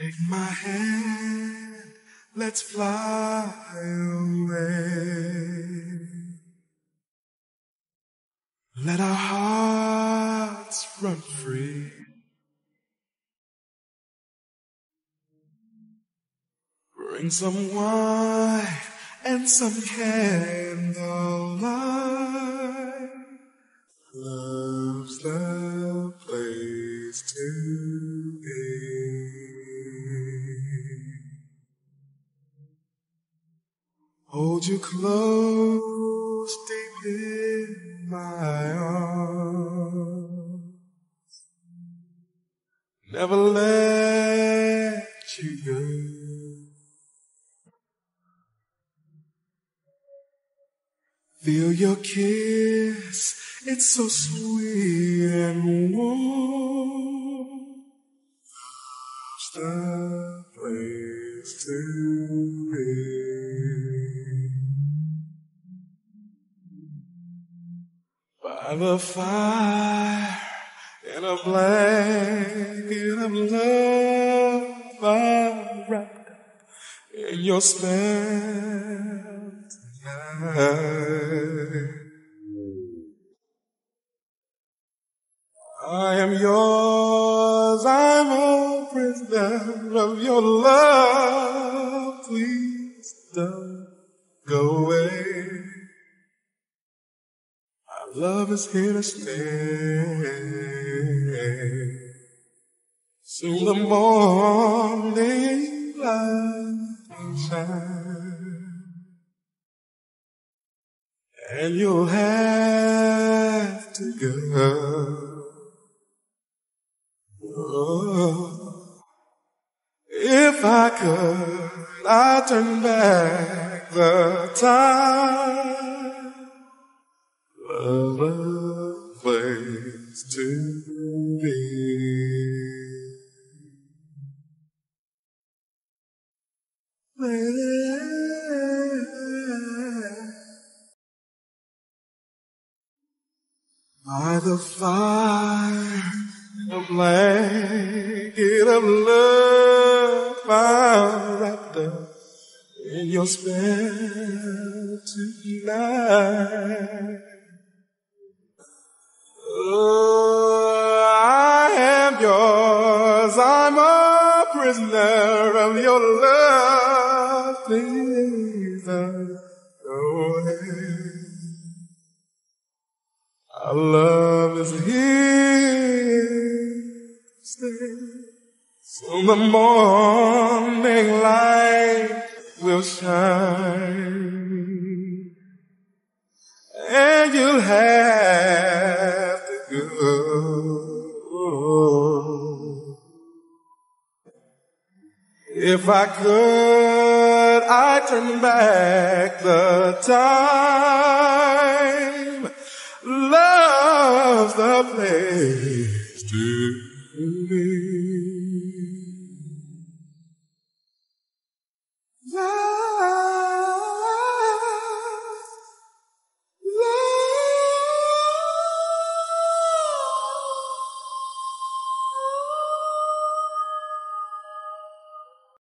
Take my hand, let's fly away. Let our hearts run free. Bring some wine and some candlelight. Love's the place to be. Hold you close deep in my arms. Never let you go. Feel your kiss, it's so sweet and warm. Love's By the fire in a blanket of love, I'm wrapped up in your spell tonight. I am yours, I'm a prisoner of your love. Love is here to stay. Soon the morning light shine. And you'll have to go. Oh, if I could, I'd turn back the time. A place to be. By the fire, a blanket of love, I'm wrapped up in your spell tonight. I am yours. I'm a prisoner of your love. Please don't go away. Our love is here stay. The morning light will shine. And you'll have If I could, I'd turn back the time. Love's the place to be. Love